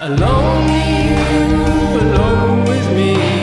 Alone with you, alone with me.